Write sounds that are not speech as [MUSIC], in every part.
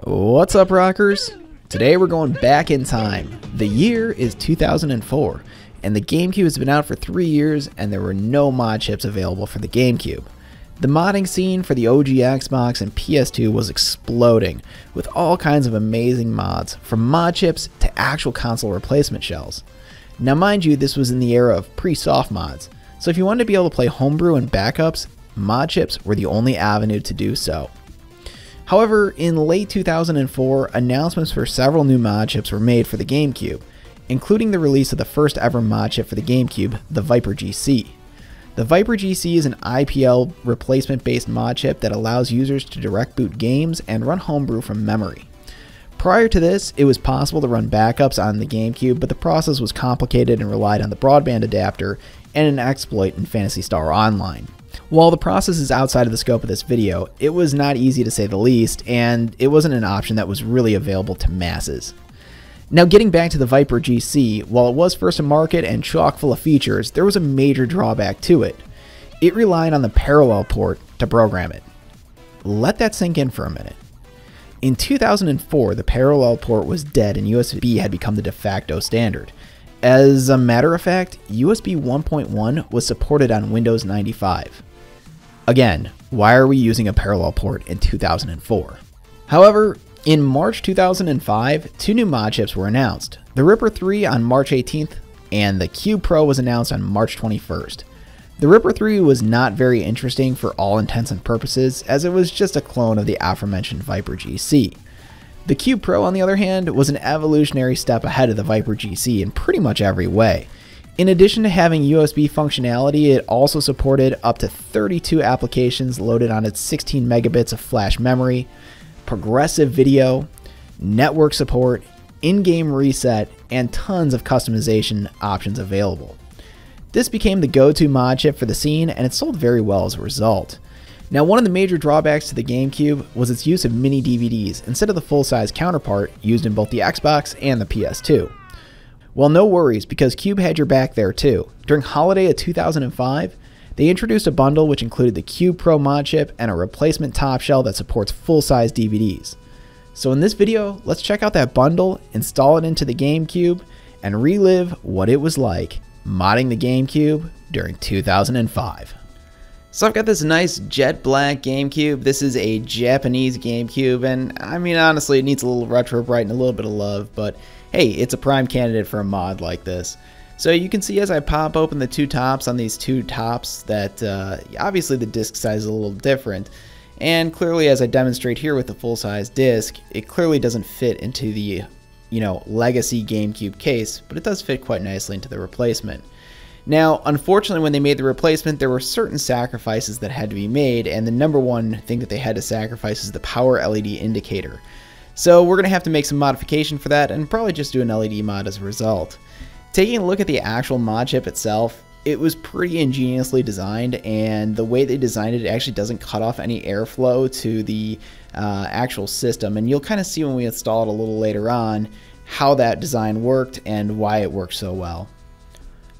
What's up, rockers? Today we're going back in time. The year is 2004, and the GameCube has been out for three years, and there were no mod chips available for the GameCube. The modding scene for the OG Xbox and PS2 was exploding, with all kinds of amazing mods, from mod chips to actual console replacement shells. Now, mind you, this was in the era of pre soft mods, so if you wanted to be able to play homebrew and backups, mod chips were the only avenue to do so. However, in late 2004, announcements for several new mod chips were made for the GameCube, including the release of the first ever mod chip for the GameCube, the Viper GC. The Viper GC is an IPL replacement based mod chip that allows users to direct boot games and run homebrew from memory. Prior to this, it was possible to run backups on the GameCube, but the process was complicated and relied on the broadband adapter and an exploit in Phantasy Star Online. While the process is outside of the scope of this video, it was not easy to say the least, and it wasn't an option that was really available to masses. Now getting back to the Viper GC, while it was first to market and chock full of features, there was a major drawback to it. It relied on the parallel port to program it. Let that sink in for a minute. In 2004, the parallel port was dead and USB had become the de facto standard. As a matter of fact, USB 1.1 was supported on Windows 95. Again, why are we using a parallel port in 2004? However, in March 2005, two new mod chips were announced. The Ripper 3 on March 18th, and the Qoob Pro was announced on March 21st. The Ripper 3 was not very interesting for all intents and purposes, as it was just a clone of the aforementioned Viper GC. The Qoob Pro, on the other hand, was an evolutionary step ahead of the Viper GC in pretty much every way. In addition to having USB functionality, it also supported up to 32 applications loaded on its 16 megabits of flash memory, progressive video, network support, in-game reset, and tons of customization options available. This became the go-to mod chip for the scene and it sold very well as a result. Now one of the major drawbacks to the GameCube was its use of mini DVDs instead of the full-size counterpart used in both the Xbox and the PS2. Well, no worries, because Qoob had your back there too. During holiday of 2005, they introduced a bundle which included the Qoob Pro mod chip and a replacement top shell that supports full-size DVDs. So in this video, let's check out that bundle, install it into the GameCube, and relive what it was like modding the GameCube during 2005. So I've got this nice jet black GameCube. This is a Japanese GameCube, and I mean, honestly, it needs a little retro bright and a little bit of love, but hey, it's a prime candidate for a mod like this. So you can see as I pop open the two tops on these two tops that uh, obviously the disc size is a little different. And clearly as I demonstrate here with the full-size disc, it clearly doesn't fit into the, you know, legacy GameCube case, but it does fit quite nicely into the replacement. Now, unfortunately, when they made the replacement, there were certain sacrifices that had to be made, and the number one thing that they had to sacrifice is the power LED indicator. So we're going to have to make some modification for that and probably just do an LED mod as a result. Taking a look at the actual mod chip itself, it was pretty ingeniously designed and the way they designed it, it actually doesn't cut off any airflow to the uh, actual system and you'll kind of see when we install it a little later on how that design worked and why it worked so well.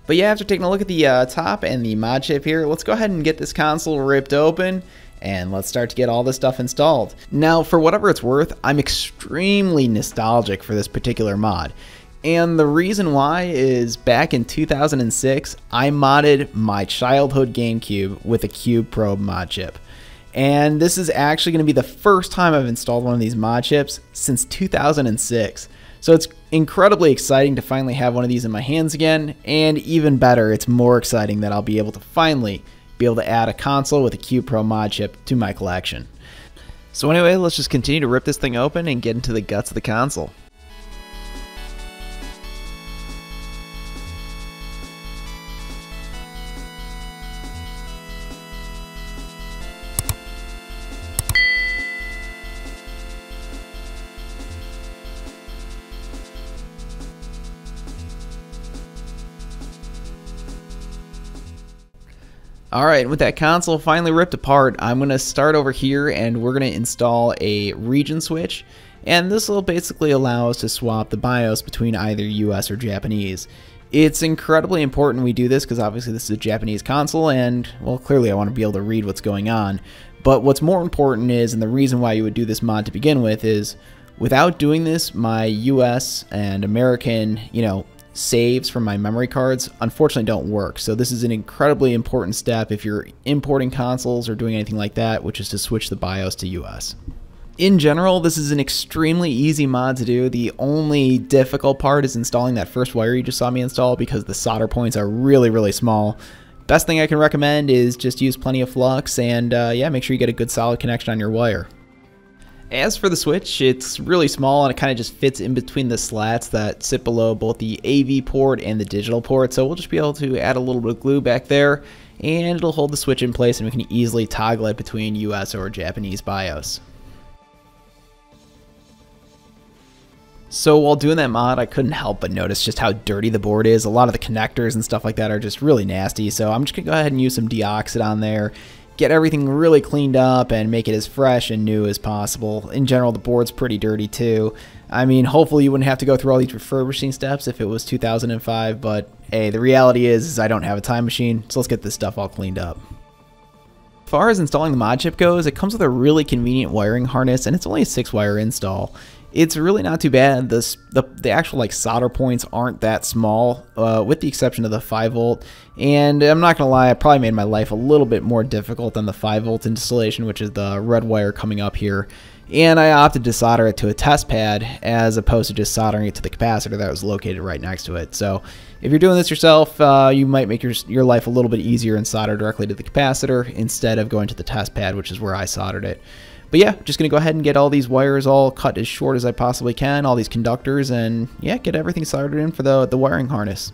But yeah, after taking a look at the uh, top and the mod chip here, let's go ahead and get this console ripped open and let's start to get all this stuff installed. Now, for whatever it's worth, I'm extremely nostalgic for this particular mod. And the reason why is back in 2006, I modded my childhood GameCube with a Qoob Pro mod chip. And this is actually going to be the first time I've installed one of these mod chips since 2006. So it's incredibly exciting to finally have one of these in my hands again, and even better, it's more exciting that I'll be able to finally be able to add a console with a Qoob Pro mod chip to my collection. So anyway, let's just continue to rip this thing open and get into the guts of the console. Alright, with that console finally ripped apart, I'm going to start over here and we're going to install a region switch. And this will basically allow us to swap the BIOS between either US or Japanese. It's incredibly important we do this because obviously this is a Japanese console and, well, clearly I want to be able to read what's going on. But what's more important is, and the reason why you would do this mod to begin with is, without doing this, my US and American, you know, saves from my memory cards unfortunately don't work. So this is an incredibly important step if you're importing consoles or doing anything like that, which is to switch the BIOS to US. In general, this is an extremely easy mod to do. The only difficult part is installing that first wire you just saw me install because the solder points are really, really small. Best thing I can recommend is just use plenty of flux and uh, yeah, make sure you get a good solid connection on your wire. As for the switch, it's really small and it kind of just fits in between the slats that sit below both the AV port and the digital port. So we'll just be able to add a little bit of glue back there and it'll hold the switch in place and we can easily toggle it between US or Japanese BIOS. So while doing that mod, I couldn't help but notice just how dirty the board is. A lot of the connectors and stuff like that are just really nasty. So I'm just going to go ahead and use some deoxit on there get everything really cleaned up and make it as fresh and new as possible. In general, the board's pretty dirty too. I mean, hopefully you wouldn't have to go through all these refurbishing steps if it was 2005, but hey, the reality is, is I don't have a time machine, so let's get this stuff all cleaned up. As far as installing the mod chip goes, it comes with a really convenient wiring harness and it's only a 6 wire install it's really not too bad. The, the, the actual like solder points aren't that small, uh, with the exception of the 5 volt. And I'm not gonna lie, I probably made my life a little bit more difficult than the 5 volt installation, which is the red wire coming up here. And I opted to solder it to a test pad as opposed to just soldering it to the capacitor that was located right next to it. So if you're doing this yourself, uh, you might make your, your life a little bit easier and solder directly to the capacitor instead of going to the test pad, which is where I soldered it. But yeah, just going to go ahead and get all these wires all cut as short as I possibly can, all these conductors, and yeah, get everything soldered in for the, the wiring harness.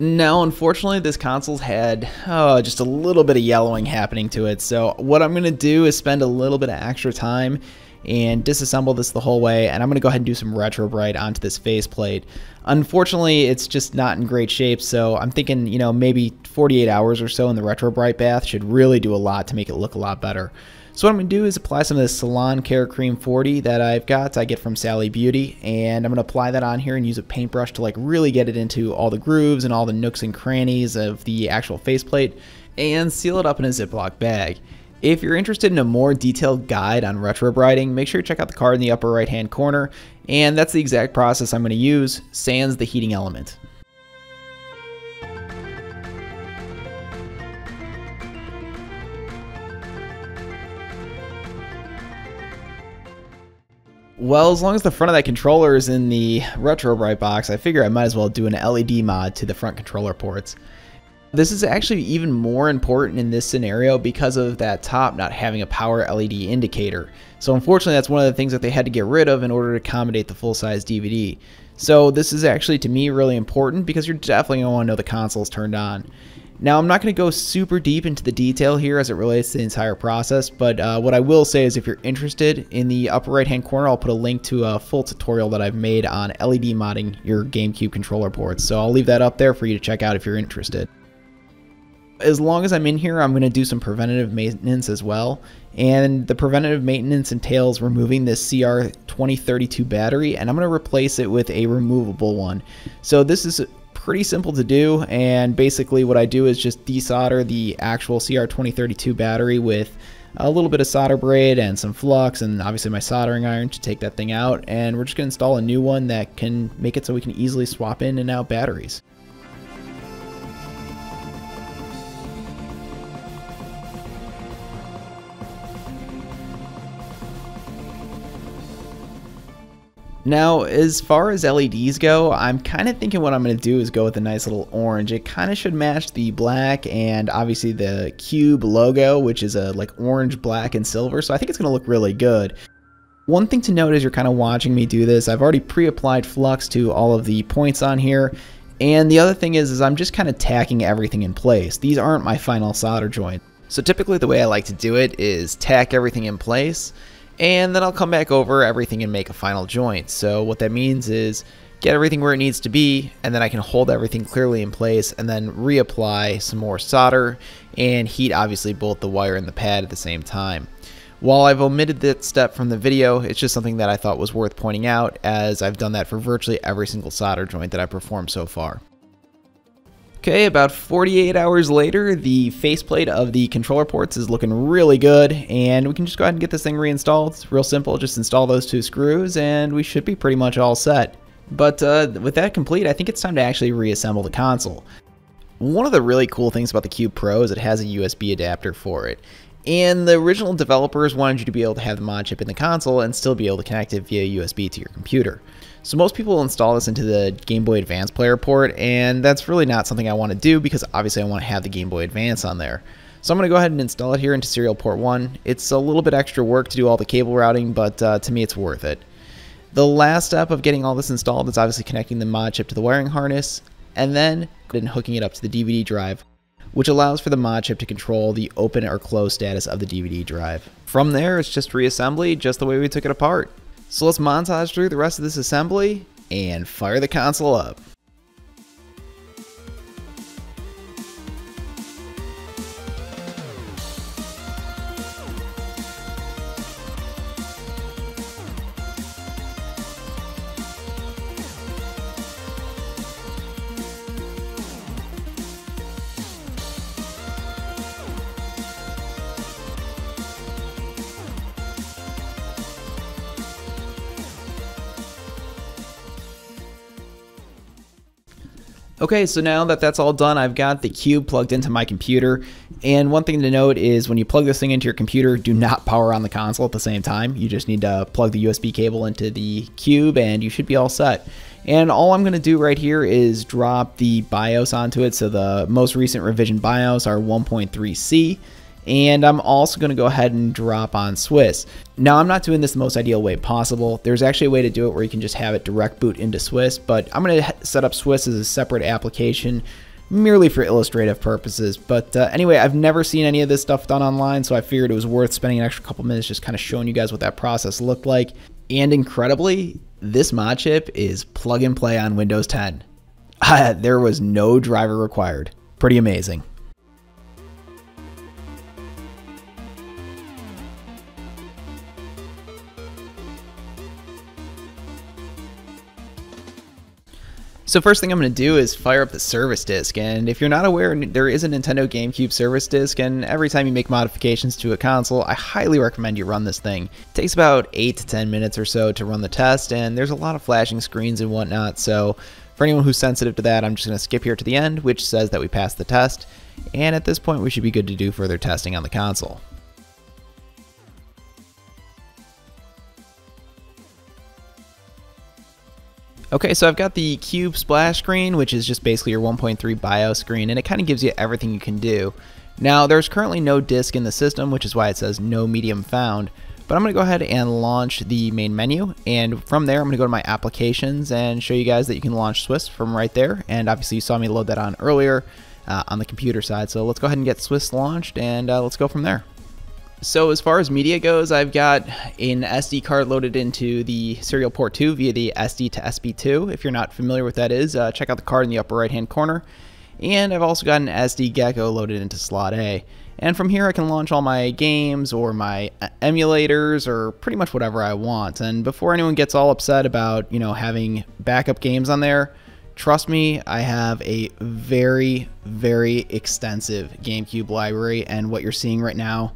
Now, unfortunately, this console's had oh, just a little bit of yellowing happening to it. So what I'm going to do is spend a little bit of extra time and disassemble this the whole way and I'm going to go ahead and do some retro bright onto this faceplate. Unfortunately, it's just not in great shape, so I'm thinking, you know, maybe 48 hours or so in the retro bright bath should really do a lot to make it look a lot better. So what I'm going to do is apply some of this Salon Care Cream 40 that I've got, I get from Sally Beauty, and I'm going to apply that on here and use a paintbrush to like really get it into all the grooves and all the nooks and crannies of the actual faceplate and seal it up in a Ziploc bag. If you're interested in a more detailed guide on retro brighting, make sure you check out the card in the upper right hand corner, and that's the exact process I'm going to use, sans the heating element. Well, as long as the front of that controller is in the Retro Bright box, I figure I might as well do an LED mod to the front controller ports. This is actually even more important in this scenario because of that top not having a power LED indicator. So unfortunately that's one of the things that they had to get rid of in order to accommodate the full-size DVD. So this is actually to me really important because you're definitely going to want to know the console is turned on. Now I'm not going to go super deep into the detail here as it relates to the entire process, but uh, what I will say is if you're interested, in the upper right hand corner I'll put a link to a full tutorial that I've made on LED modding your GameCube controller ports. So I'll leave that up there for you to check out if you're interested as long as I'm in here, I'm going to do some preventative maintenance as well. And the preventative maintenance entails removing this CR2032 battery, and I'm going to replace it with a removable one. So this is pretty simple to do, and basically what I do is just desolder the actual CR2032 battery with a little bit of solder braid and some flux and obviously my soldering iron to take that thing out and we're just going to install a new one that can make it so we can easily swap in and out batteries. Now, as far as LEDs go, I'm kind of thinking what I'm going to do is go with a nice little orange. It kind of should match the black and obviously the Qoob logo, which is a like orange, black, and silver. So I think it's going to look really good. One thing to note as you're kind of watching me do this, I've already pre-applied flux to all of the points on here. And the other thing is, is I'm just kind of tacking everything in place. These aren't my final solder joint. So typically the way I like to do it is tack everything in place and then I'll come back over everything and make a final joint. So what that means is get everything where it needs to be, and then I can hold everything clearly in place and then reapply some more solder and heat obviously both the wire and the pad at the same time. While I've omitted that step from the video, it's just something that I thought was worth pointing out as I've done that for virtually every single solder joint that I've performed so far. Okay, about 48 hours later, the faceplate of the controller ports is looking really good, and we can just go ahead and get this thing reinstalled. It's real simple, just install those two screws, and we should be pretty much all set. But uh, with that complete, I think it's time to actually reassemble the console. One of the really cool things about the Qoob Pro is it has a USB adapter for it. And the original developers wanted you to be able to have the mod chip in the console and still be able to connect it via USB to your computer. So most people will install this into the Game Boy Advance player port, and that's really not something I want to do because obviously I want to have the Game Boy Advance on there. So I'm going to go ahead and install it here into serial port 1. It's a little bit extra work to do all the cable routing, but uh, to me it's worth it. The last step of getting all this installed is obviously connecting the mod chip to the wiring harness, and then hooking it up to the DVD drive, which allows for the mod chip to control the open or close status of the DVD drive. From there, it's just reassembly just the way we took it apart. So let's montage through the rest of this assembly and fire the console up. Okay, so now that that's all done, I've got the cube plugged into my computer. And one thing to note is when you plug this thing into your computer, do not power on the console at the same time. You just need to plug the USB cable into the cube and you should be all set. And all I'm going to do right here is drop the BIOS onto it. So the most recent revision BIOS are 1.3C and I'm also going to go ahead and drop on Swiss. Now, I'm not doing this the most ideal way possible. There's actually a way to do it where you can just have it direct boot into Swiss, but I'm going to set up Swiss as a separate application merely for illustrative purposes. But uh, anyway, I've never seen any of this stuff done online, so I figured it was worth spending an extra couple minutes just kind of showing you guys what that process looked like. And incredibly, this mod chip is plug and play on Windows 10. [LAUGHS] there was no driver required. Pretty amazing. So first thing I'm going to do is fire up the service disk, and if you're not aware, there is a Nintendo GameCube service disk, and every time you make modifications to a console, I highly recommend you run this thing. It takes about 8 to 10 minutes or so to run the test, and there's a lot of flashing screens and whatnot, so for anyone who's sensitive to that, I'm just going to skip here to the end, which says that we passed the test, and at this point we should be good to do further testing on the console. Okay, so I've got the Qoob splash screen, which is just basically your 1.3 BIOS screen, and it kind of gives you everything you can do. Now, there's currently no disk in the system, which is why it says no medium found, but I'm going to go ahead and launch the main menu, and from there I'm going to go to my applications and show you guys that you can launch Swiss from right there, and obviously you saw me load that on earlier uh, on the computer side, so let's go ahead and get Swiss launched, and uh, let's go from there. So as far as media goes, I've got an SD card loaded into the serial port 2 via the SD2SP2. If you're not familiar with that is, uh, check out the card in the upper right hand corner. And I've also got an SD Gecko loaded into slot A. And from here I can launch all my games or my emulators or pretty much whatever I want. And before anyone gets all upset about, you know, having backup games on there, trust me, I have a very, very extensive GameCube library and what you're seeing right now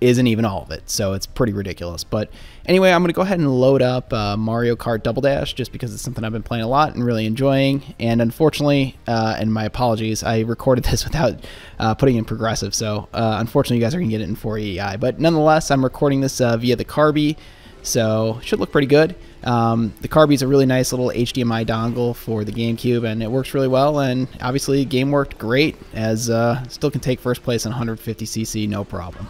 isn't even all of it. So it's pretty ridiculous. But anyway, I'm going to go ahead and load up uh, Mario Kart Double Dash just because it's something I've been playing a lot and really enjoying. And unfortunately, uh, and my apologies, I recorded [LAUGHS] this without uh, putting in progressive. So uh, unfortunately, you guys are going to get it in 480i. But nonetheless, I'm recording this uh, via the Carby. So it should look pretty good. Um, the Carby is a really nice little HDMI dongle for the GameCube, and it works really well. And obviously, game worked great, as uh, still can take first place on 150cc, no problem.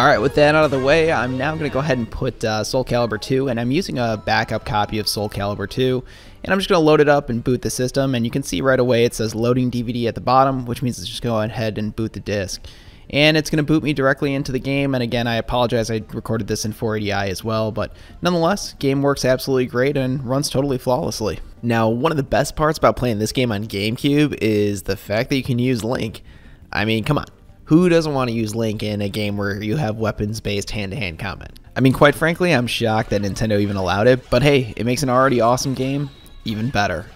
Alright, with that out of the way, I'm now going to go ahead and put uh, Soul Calibur 2, and I'm using a backup copy of Soul Calibur 2, and I'm just going to load it up and boot the system, and you can see right away it says loading DVD at the bottom, which means it's just going ahead and boot the disc. And it's going to boot me directly into the game, and again, I apologize, I recorded this in 480i as well, but nonetheless, game works absolutely great and runs totally flawlessly. Now, one of the best parts about playing this game on GameCube is the fact that you can use Link. I mean, come on. Who doesn't want to use Link in a game where you have weapons based hand to hand combat? I mean, quite frankly, I'm shocked that Nintendo even allowed it, but hey, it makes an already awesome game even better.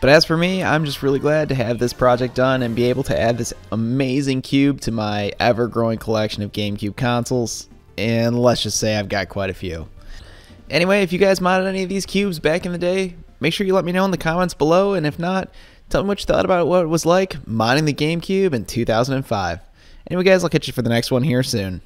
But as for me, I'm just really glad to have this project done and be able to add this amazing cube to my ever growing collection of GameCube consoles. And let's just say I've got quite a few. Anyway, if you guys modded any of these cubes back in the day, make sure you let me know in the comments below, and if not, tell me what you thought about what it was like mining the GameCube in 2005. Anyway guys, I'll catch you for the next one here soon.